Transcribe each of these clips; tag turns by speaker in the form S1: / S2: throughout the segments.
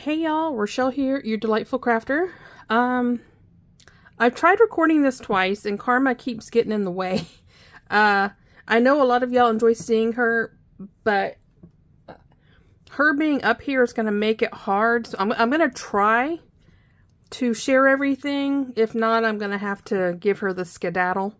S1: Hey y'all, Rochelle here, your delightful crafter. Um, I've tried recording this twice and Karma keeps getting in the way. Uh, I know a lot of y'all enjoy seeing her, but her being up here is going to make it hard. So I'm, I'm going to try to share everything. If not, I'm going to have to give her the skedaddle.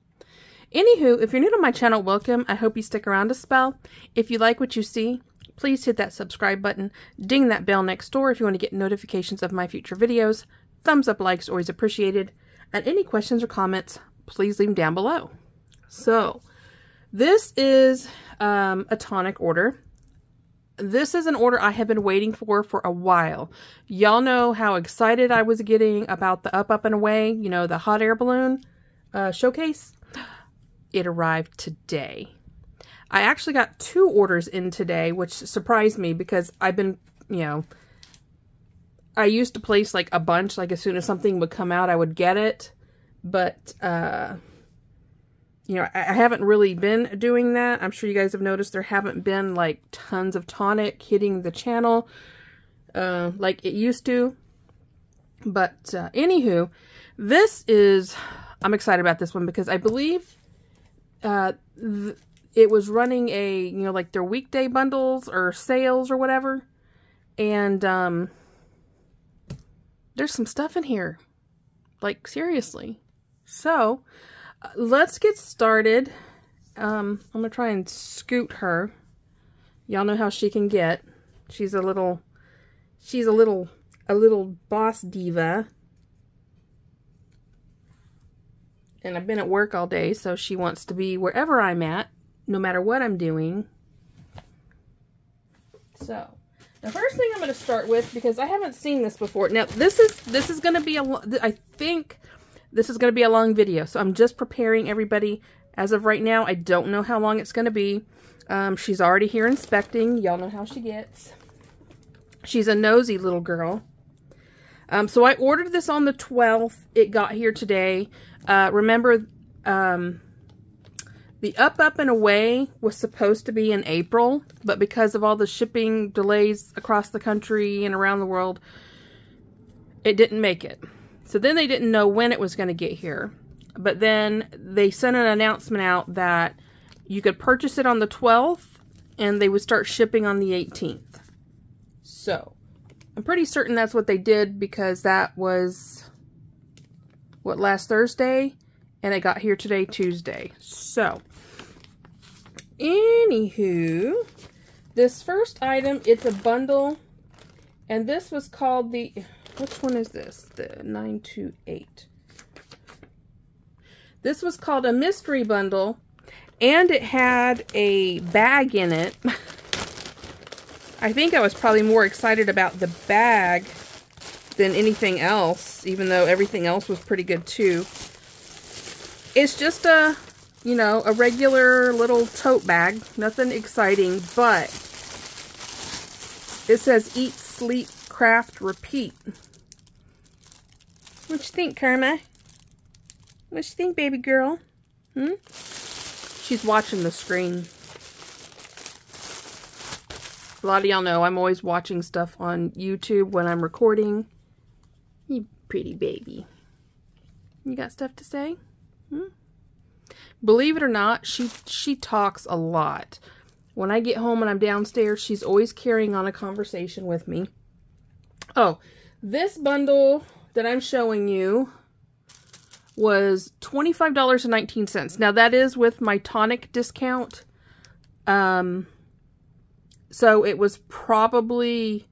S1: Anywho, if you're new to my channel, welcome. I hope you stick around a spell. If you like what you see, please hit that subscribe button, ding that bell next door if you want to get notifications of my future videos. Thumbs up likes always appreciated. And any questions or comments, please leave them down below. So, this is um, a tonic order. This is an order I have been waiting for for a while. Y'all know how excited I was getting about the Up, Up, and Away, you know, the hot air balloon uh, showcase. It arrived today. I actually got two orders in today, which surprised me because I've been, you know, I used to place like a bunch, like as soon as something would come out, I would get it. But, uh, you know, I, I haven't really been doing that. I'm sure you guys have noticed there haven't been like tons of tonic hitting the channel uh, like it used to. But uh, anywho, this is, I'm excited about this one because I believe uh, it was running a, you know, like their weekday bundles or sales or whatever. And um, there's some stuff in here. Like, seriously. So, uh, let's get started. Um, I'm going to try and scoot her. Y'all know how she can get. She's a little, she's a little, a little boss diva. And I've been at work all day, so she wants to be wherever I'm at, no matter what I'm doing. So, the first thing I'm going to start with, because I haven't seen this before. Now, this is this is going to be a, I think this is going to be a long video, so I'm just preparing everybody. As of right now, I don't know how long it's going to be. Um, she's already here inspecting. Y'all know how she gets. She's a nosy little girl. Um, so I ordered this on the 12th. It got here today. Uh, remember, um, the Up, Up, and Away was supposed to be in April, but because of all the shipping delays across the country and around the world, it didn't make it. So then they didn't know when it was going to get here. But then they sent an announcement out that you could purchase it on the 12th and they would start shipping on the 18th. So, I'm pretty certain that's what they did because that was, what, last Thursday? And it got here today, Tuesday. So, Anywho, this first item, it's a bundle. And this was called the, which one is this? The 928. This was called a mystery bundle. And it had a bag in it. I think I was probably more excited about the bag than anything else, even though everything else was pretty good too. It's just a you know, a regular little tote bag. Nothing exciting, but it says eat, sleep, craft, repeat. What you think, Karma? What you think, baby girl? Hmm? She's watching the screen. A lot of y'all know I'm always watching stuff on YouTube when I'm recording. You pretty baby. You got stuff to say? Believe it or not, she she talks a lot. When I get home and I'm downstairs, she's always carrying on a conversation with me. Oh, this bundle that I'm showing you was $25.19. Now that is with my tonic discount. Um, so it was probably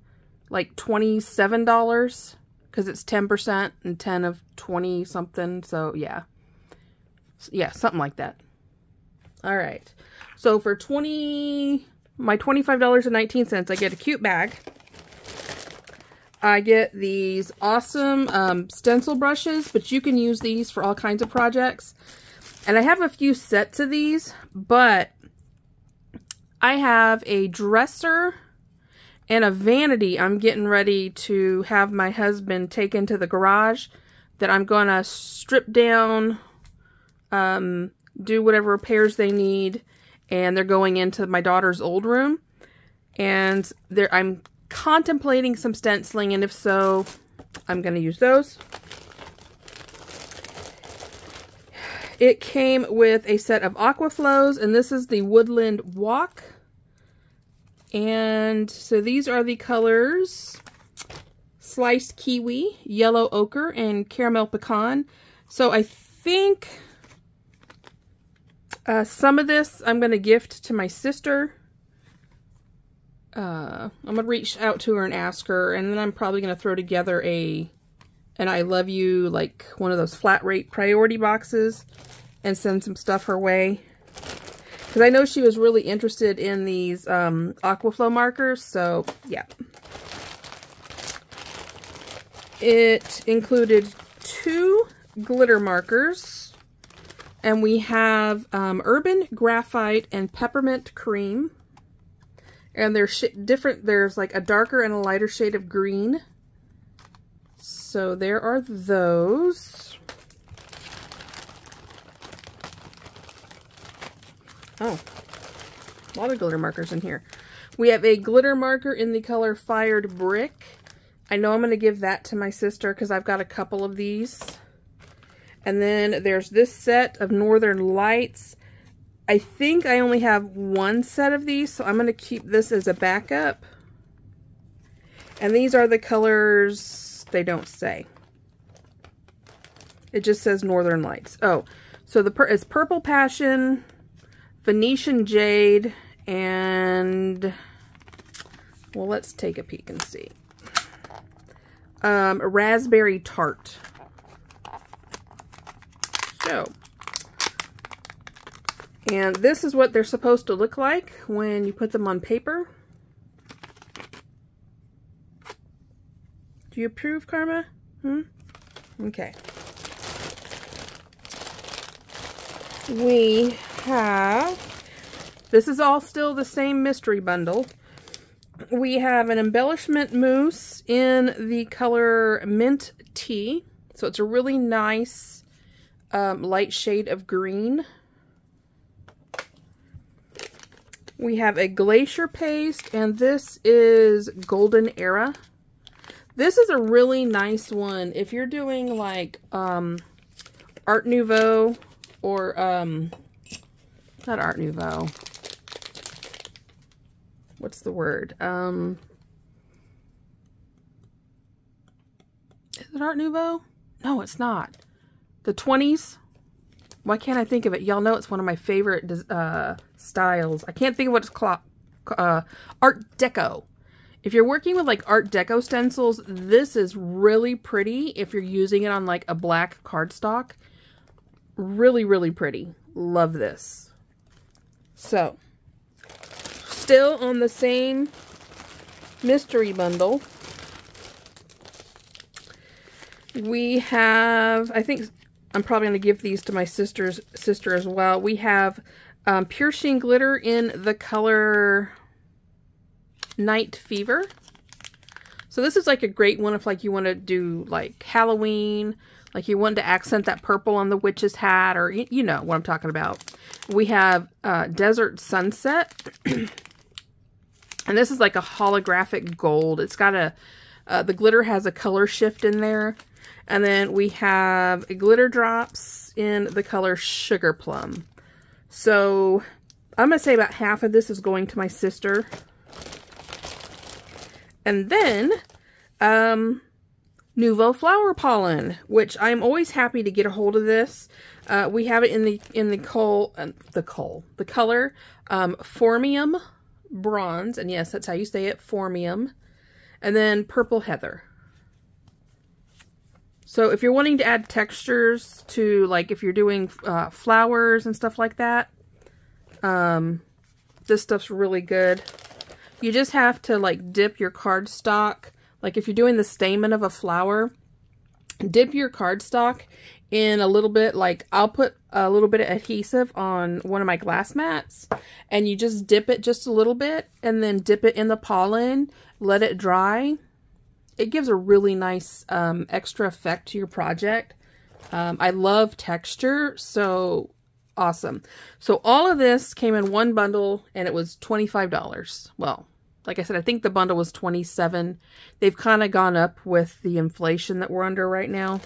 S1: like $27 because it's 10% and 10 of 20 something. So yeah yeah, something like that. All right. So for 20, my $25.19, I get a cute bag. I get these awesome um, stencil brushes, but you can use these for all kinds of projects. And I have a few sets of these, but I have a dresser and a vanity I'm getting ready to have my husband take into the garage that I'm going to strip down um, do whatever repairs they need, and they're going into my daughter's old room. And there, I'm contemplating some stenciling, and if so, I'm going to use those. It came with a set of Aquaflows, and this is the Woodland Walk. And so these are the colors Sliced Kiwi, Yellow Ochre, and Caramel Pecan. So I think uh, some of this I'm going to gift to my sister. Uh, I'm going to reach out to her and ask her, and then I'm probably going to throw together a and I love you, like one of those flat rate priority boxes and send some stuff her way. Because I know she was really interested in these um, Aquaflow markers, so yeah. It included two glitter markers, and we have um, Urban Graphite and Peppermint Cream. And they're different, there's like a darker and a lighter shade of green. So there are those. Oh, a lot of glitter markers in here. We have a glitter marker in the color Fired Brick. I know I'm going to give that to my sister because I've got a couple of these. And then there's this set of Northern Lights. I think I only have one set of these, so I'm going to keep this as a backup. And these are the colors they don't say. It just says Northern Lights. Oh, so the it's Purple Passion, Venetian Jade, and, well, let's take a peek and see. Um, Raspberry Tart. So, and this is what they're supposed to look like when you put them on paper. Do you approve, Karma? Hmm? Okay. We have, this is all still the same mystery bundle. We have an embellishment mousse in the color Mint Tea. So it's a really nice um, light shade of green. We have a glacier paste, and this is Golden Era. This is a really nice one. If you're doing like um, Art Nouveau or, um, not Art Nouveau. What's the word? Um, is it Art Nouveau? No, it's not. The 20s? Why can't I think of it? Y'all know it's one of my favorite uh, styles. I can't think of what it's called. Uh, Art Deco. If you're working with like Art Deco stencils, this is really pretty if you're using it on like a black cardstock. Really, really pretty. Love this. So, still on the same mystery bundle, we have, I think I'm probably going to give these to my sister's sister as well. We have um, Sheen Glitter in the color Night Fever. So this is like a great one if like you want to do like Halloween, like you want to accent that purple on the witch's hat or you, you know what I'm talking about. We have uh, Desert Sunset. and this is like a holographic gold. It's got a, uh, the glitter has a color shift in there. And then we have glitter drops in the color Sugar Plum. So I'm going to say about half of this is going to my sister. And then, um, Nuvo Flower Pollen, which I'm always happy to get a hold of this. Uh, we have it in the in the coal, uh, the coal, the color um, Formium Bronze, and yes, that's how you say it, Formium. And then Purple Heather. So if you're wanting to add textures to, like, if you're doing uh, flowers and stuff like that, um, this stuff's really good. You just have to like dip your cardstock. Like if you're doing the stamen of a flower, dip your cardstock in a little bit, like I'll put a little bit of adhesive on one of my glass mats and you just dip it just a little bit and then dip it in the pollen, let it dry. It gives a really nice um, extra effect to your project. Um, I love texture, so awesome. So all of this came in one bundle and it was $25. Well, like I said, I think the bundle was 27. They've kind of gone up with the inflation that we're under right now.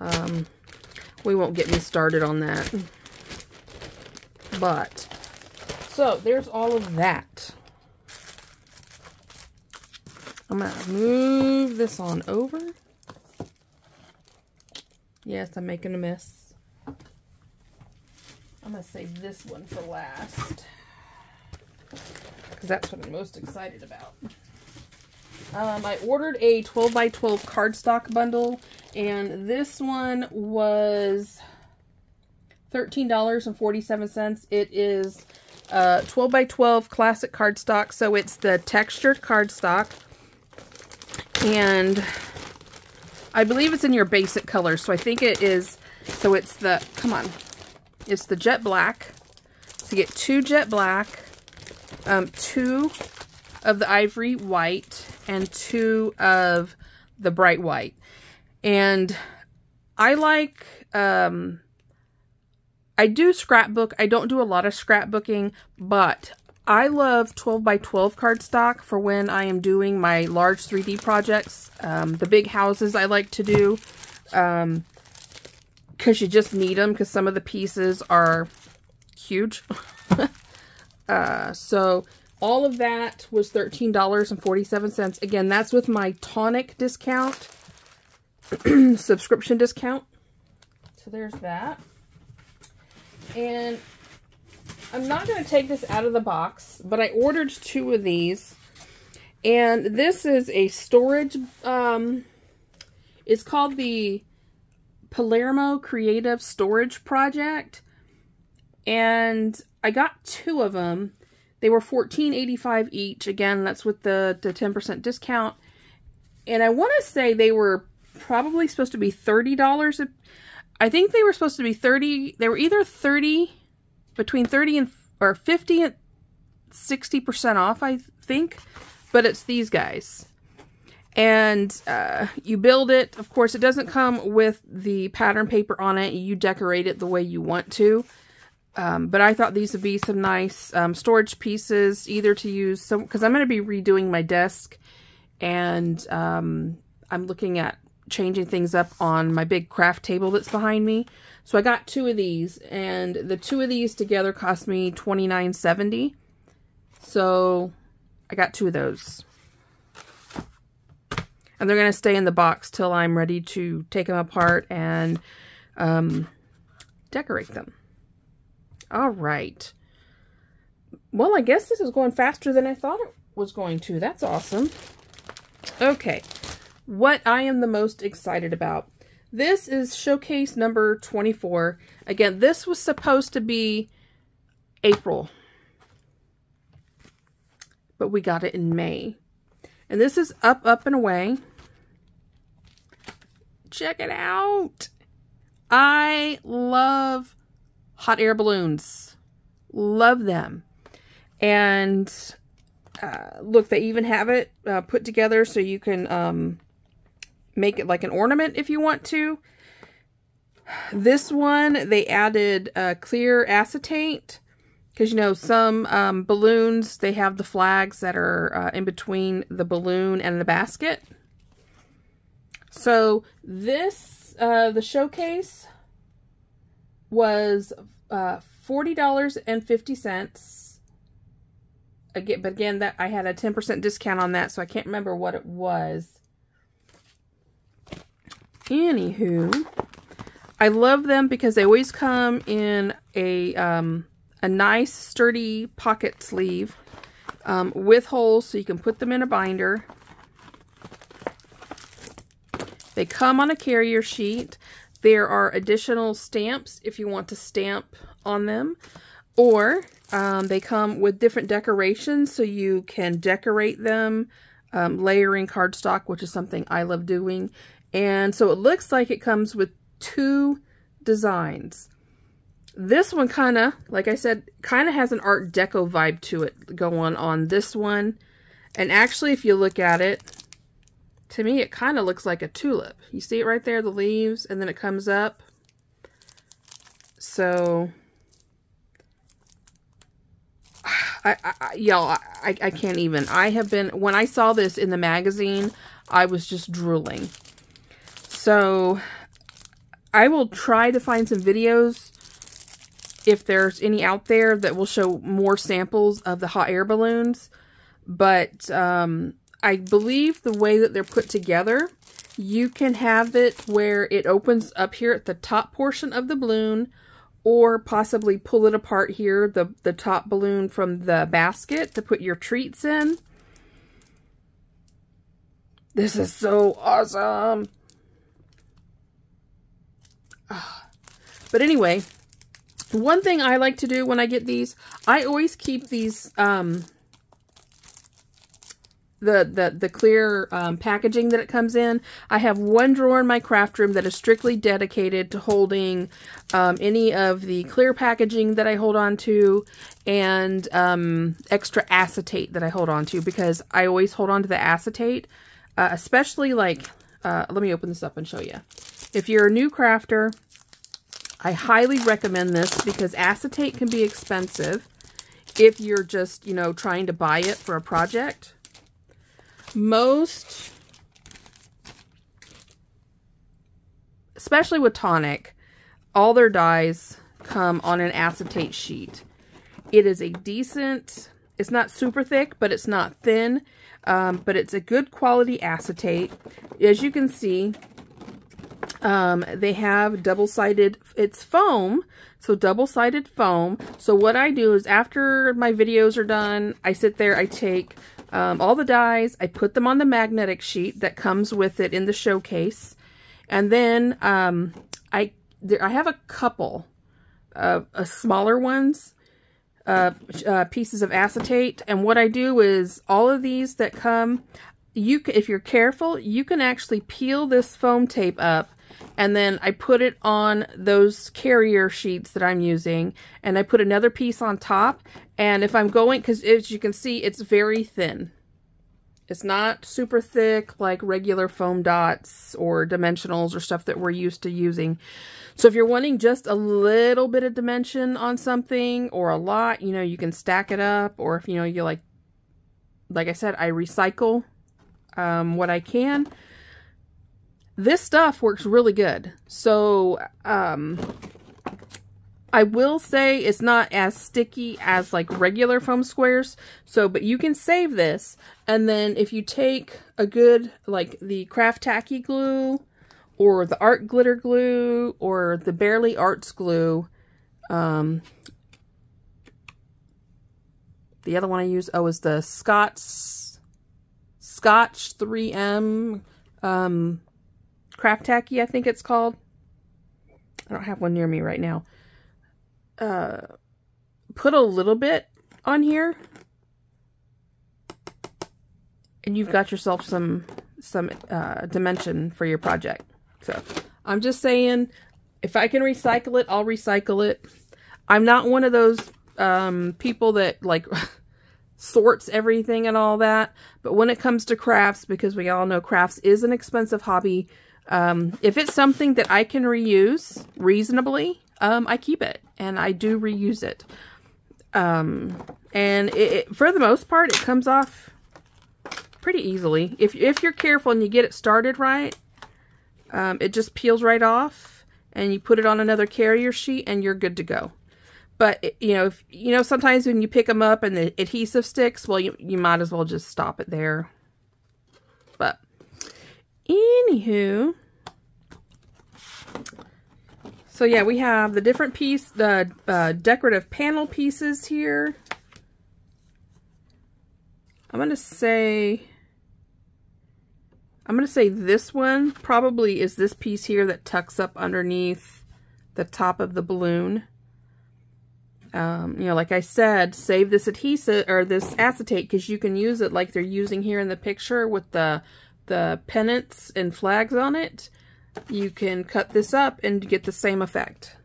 S1: Um, we won't get me started on that. But, so there's all of that. I'm going to move this on over. Yes, I'm making a mess. I'm going to save this one for last. Because that's what I'm most excited about. Um, I ordered a 12 by 12 cardstock bundle. And this one was $13.47. It is uh, 12 by 12 classic cardstock. So it's the textured cardstock. And I believe it's in your basic color. So I think it is, so it's the, come on, it's the jet black. So you get two jet black, um, two of the ivory white, and two of the bright white. And I like, um, I do scrapbook. I don't do a lot of scrapbooking, but I love 12 by 12 cardstock for when I am doing my large 3D projects. Um, the big houses I like to do um, because you just need them because some of the pieces are huge. uh, so all of that was $13.47. Again, that's with my tonic discount, subscription discount. So there's that. And I'm not going to take this out of the box, but I ordered two of these. And this is a storage, um, it's called the Palermo Creative Storage Project. And I got two of them. They were $14.85 each. Again, that's with the 10% discount. And I want to say they were probably supposed to be $30. I think they were supposed to be 30 They were either 30 between 30 and or 50 and 60% off, I think. But it's these guys. And uh, you build it. Of course, it doesn't come with the pattern paper on it. You decorate it the way you want to. Um, but I thought these would be some nice um, storage pieces, either to use, so because I'm going to be redoing my desk. And um, I'm looking at changing things up on my big craft table that's behind me. So I got two of these, and the two of these together cost me $29.70. So I got two of those. And they're going to stay in the box till I'm ready to take them apart and um, decorate them. All right. Well, I guess this is going faster than I thought it was going to. That's awesome. Okay. What I am the most excited about. This is showcase number 24. Again, this was supposed to be April. But we got it in May. And this is Up, Up, and Away. Check it out. I love hot air balloons. Love them. And uh, look, they even have it uh, put together so you can um, make it like an ornament if you want to. This one, they added uh, clear acetate because, you know, some um, balloons, they have the flags that are uh, in between the balloon and the basket. So this, uh, the showcase was uh, $40.50. Again, but again, that I had a 10% discount on that, so I can't remember what it was. Anywho, I love them because they always come in a um, a nice sturdy pocket sleeve um, with holes so you can put them in a binder. They come on a carrier sheet. There are additional stamps if you want to stamp on them. Or um, they come with different decorations so you can decorate them, um, layering cardstock, which is something I love doing. And so it looks like it comes with two designs. This one kind of, like I said, kind of has an Art Deco vibe to it going on this one. And actually, if you look at it, to me, it kind of looks like a tulip. You see it right there, the leaves, and then it comes up. So, I, I y'all, I, I can't even. I have been, when I saw this in the magazine, I was just drooling. So, I will try to find some videos if there's any out there that will show more samples of the hot air balloons. But um, I believe the way that they're put together, you can have it where it opens up here at the top portion of the balloon or possibly pull it apart here, the, the top balloon from the basket to put your treats in. This is so awesome. But anyway, one thing I like to do when I get these, I always keep these um, the, the, the clear um, packaging that it comes in. I have one drawer in my craft room that is strictly dedicated to holding um, any of the clear packaging that I hold on to and um, extra acetate that I hold on to because I always hold on to the acetate, uh, especially like, uh, let me open this up and show you. If you're a new crafter, I highly recommend this because acetate can be expensive if you're just, you know, trying to buy it for a project most, especially with tonic, all their dies come on an acetate sheet. It is a decent, it's not super thick, but it's not thin, um, but it's a good quality acetate. As you can see, um, they have double-sided, it's foam, so double-sided foam. So what I do is after my videos are done, I sit there, I take um, all the dies. I put them on the magnetic sheet that comes with it in the showcase. And then um, I there, I have a couple of uh, smaller ones, uh, uh, pieces of acetate. And what I do is all of these that come, you if you're careful, you can actually peel this foam tape up and then I put it on those carrier sheets that I'm using and I put another piece on top and if I'm going, because as you can see, it's very thin. It's not super thick like regular foam dots or dimensionals or stuff that we're used to using. So if you're wanting just a little bit of dimension on something or a lot, you know, you can stack it up or if, you know, you like, like I said, I recycle um, what I can. This stuff works really good. So, um, I will say it's not as sticky as like regular foam squares. So, but you can save this. And then if you take a good, like the craft tacky glue or the art glitter glue or the Bearly Arts glue, um, the other one I use, oh, is the Scott's, Scotch 3M, um, craft tacky, I think it's called. I don't have one near me right now. Uh, put a little bit on here and you've got yourself some some uh, dimension for your project. So I'm just saying, if I can recycle it, I'll recycle it. I'm not one of those um, people that like sorts everything and all that. But when it comes to crafts, because we all know crafts is an expensive hobby, um, if it's something that I can reuse reasonably, um, I keep it and I do reuse it. Um, and it, it, for the most part, it comes off pretty easily. If, if you're careful and you get it started right, um, it just peels right off and you put it on another carrier sheet and you're good to go. But, you know, if, you know, sometimes when you pick them up and the adhesive sticks, well, you, you might as well just stop it there. But, anywho, so yeah, we have the different piece, the uh, decorative panel pieces here. I'm going to say, I'm going to say this one probably is this piece here that tucks up underneath the top of the balloon. Um, you know, like I said, save this adhesive or this acetate because you can use it like they're using here in the picture with the the pennants and flags on it you can cut this up and get the same effect.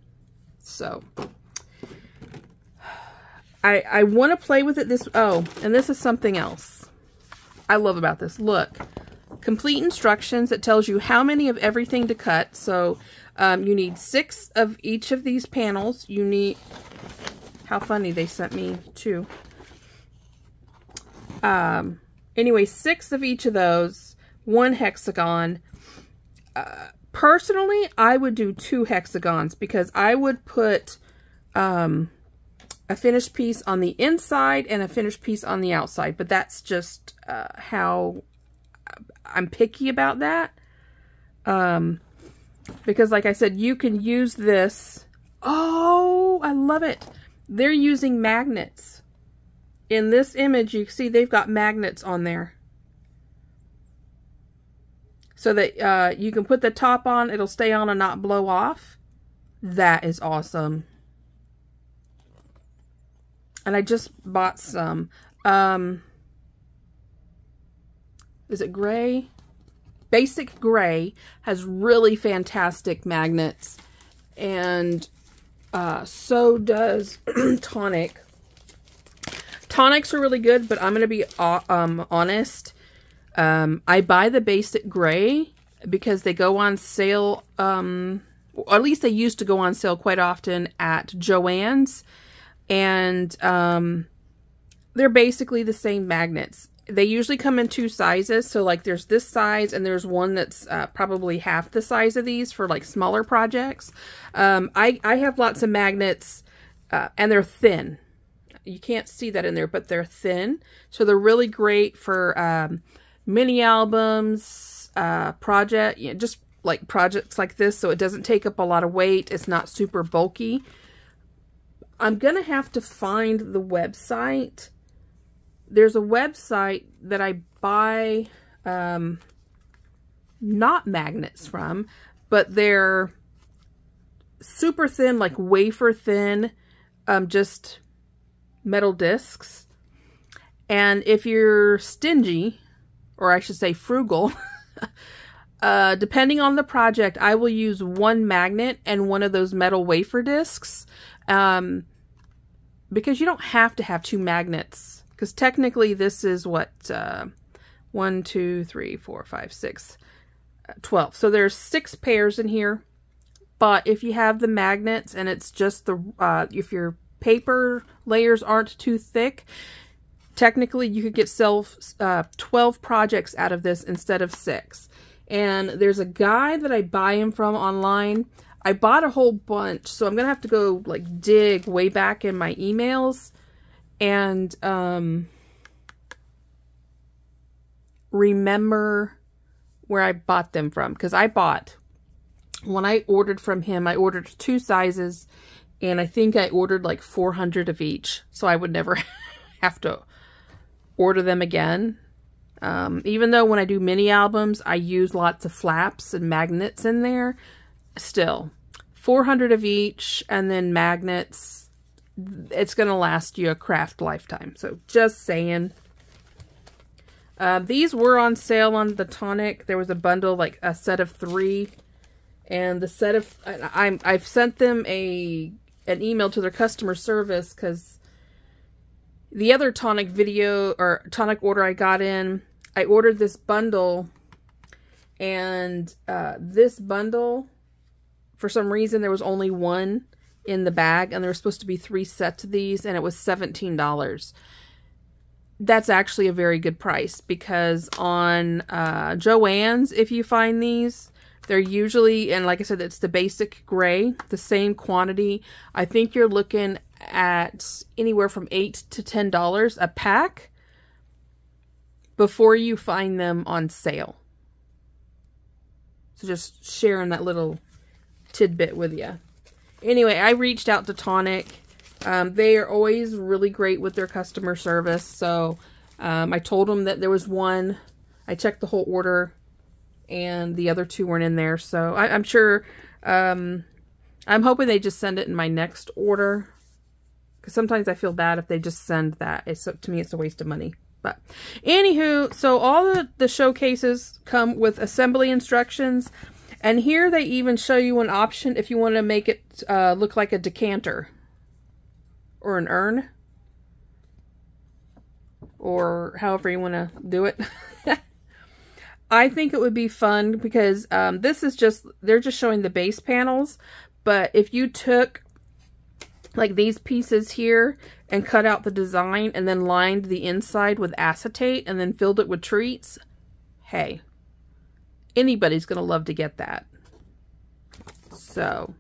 S1: So, I, I want to play with it this, oh, and this is something else I love about this. Look, complete instructions. that tells you how many of everything to cut. So, um, you need six of each of these panels. You need, how funny they sent me two. Um, anyway, six of each of those, one hexagon. Uh, personally, I would do two hexagons because I would put um, a finished piece on the inside and a finished piece on the outside. But that's just uh, how I'm picky about that. Um, because like I said, you can use this. Oh, I love it. They're using magnets. In this image, you see they've got magnets on there. So that uh, you can put the top on, it'll stay on and not blow off. That is awesome. And I just bought some. Um, is it gray? Basic Gray has really fantastic magnets. And uh, so does Tonic. Tonics are really good, but I'm going to be uh, um, honest. Um, I buy the Basic Gray because they go on sale, um, at least they used to go on sale quite often at Joann's. And um, they're basically the same magnets they usually come in two sizes. So like there's this size and there's one that's uh, probably half the size of these for like smaller projects. Um, I, I have lots of magnets uh, and they're thin. You can't see that in there, but they're thin. So they're really great for um, mini albums, uh, project, you know, just like projects like this. So it doesn't take up a lot of weight. It's not super bulky. I'm going to have to find the website there's a website that I buy um, not magnets from, but they're super thin, like wafer thin, um, just metal discs. And if you're stingy, or I should say frugal, uh, depending on the project, I will use one magnet and one of those metal wafer discs. Um, because you don't have to have two magnets because technically this is what, uh, one, two, three, four, five, six, uh, 12. So there's six pairs in here. But if you have the magnets and it's just the, uh, if your paper layers aren't too thick, technically you could get self, uh, 12 projects out of this instead of six. And there's a guy that I buy him from online. I bought a whole bunch, so I'm going to have to go like dig way back in my emails and um, remember where I bought them from. Because I bought, when I ordered from him, I ordered two sizes. And I think I ordered like 400 of each. So I would never have to order them again. Um, even though when I do mini albums, I use lots of flaps and magnets in there. Still, 400 of each and then magnets it's going to last you a craft lifetime. So just saying. Uh, these were on sale on the Tonic. There was a bundle, like a set of three. And the set of... I, I've sent them a an email to their customer service because the other Tonic video or Tonic order I got in, I ordered this bundle. And uh, this bundle, for some reason, there was only one in the bag and there were supposed to be three sets of these and it was $17. That's actually a very good price because on uh, Joann's, if you find these, they're usually, and like I said, it's the basic gray, the same quantity. I think you're looking at anywhere from 8 to $10 a pack before you find them on sale. So just sharing that little tidbit with you. Anyway, I reached out to Tonic. Um, they are always really great with their customer service. So um, I told them that there was one. I checked the whole order and the other two weren't in there. So I, am sure, um, I'm hoping they just send it in my next order. Because sometimes I feel bad if they just send that. It's To me, it's a waste of money. But anywho, so all the, the showcases come with assembly instructions. And here they even show you an option if you want to make it uh, look like a decanter or an urn or however you want to do it. I think it would be fun because um, this is just, they're just showing the base panels. But if you took like these pieces here and cut out the design and then lined the inside with acetate and then filled it with treats, hey, anybody's going to love to get that. So,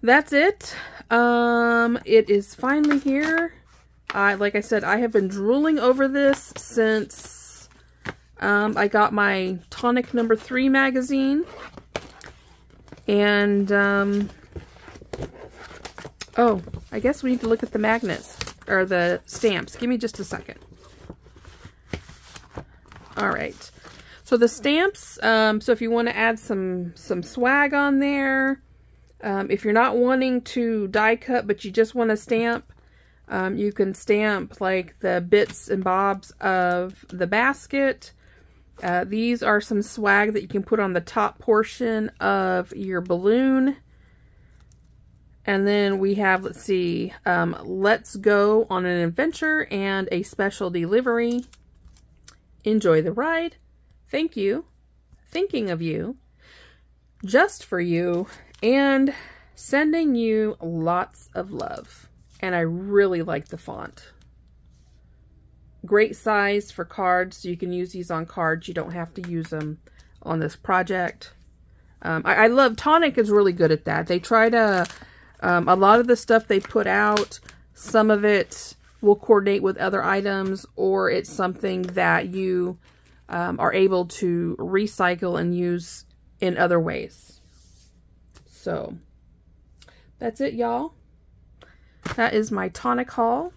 S1: that's it. Um, it is finally here. I, like I said, I have been drooling over this since um, I got my Tonic number three magazine. And, um, oh, I guess we need to look at the magnets, or the stamps. Give me just a second. All right. So the stamps, um, so if you want to add some, some swag on there, um, if you're not wanting to die cut, but you just want to stamp, um, you can stamp like the bits and bobs of the basket. Uh, these are some swag that you can put on the top portion of your balloon. And then we have, let's see, um, Let's Go on an Adventure and a Special Delivery. Enjoy the ride. Thank you. Thinking of you. Just for you. And sending you lots of love. And I really like the font. Great size for cards. So you can use these on cards. You don't have to use them on this project. Um, I, I, love, Tonic is really good at that. They try to, um, a lot of the stuff they put out, some of it will coordinate with other items or it's something that you um, are able to recycle and use in other ways. So, that's it, y'all. That is my tonic haul.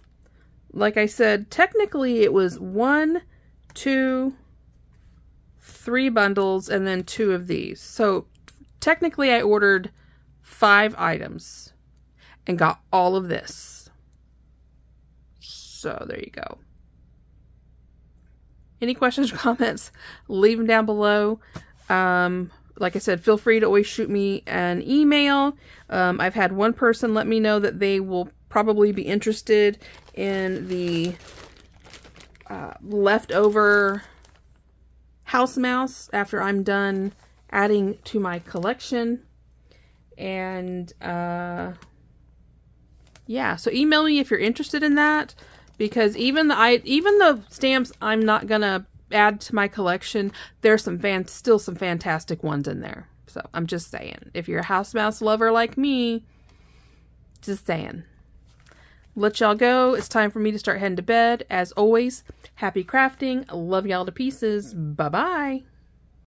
S1: Like I said, technically it was one, two, three bundles, and then two of these. So, technically I ordered five items and got all of this. So, there you go. Any questions or comments, leave them down below. Um, like I said, feel free to always shoot me an email. Um, I've had one person let me know that they will probably be interested in the uh, leftover house mouse after I'm done adding to my collection. And uh, yeah, so email me if you're interested in that because even the I even the stamps I'm not gonna add to my collection, there's some fan still some fantastic ones in there. So I'm just saying, if you're a house mouse lover like me, just saying. Let y'all go. It's time for me to start heading to bed. As always, happy crafting. Love y'all to pieces. Bye bye.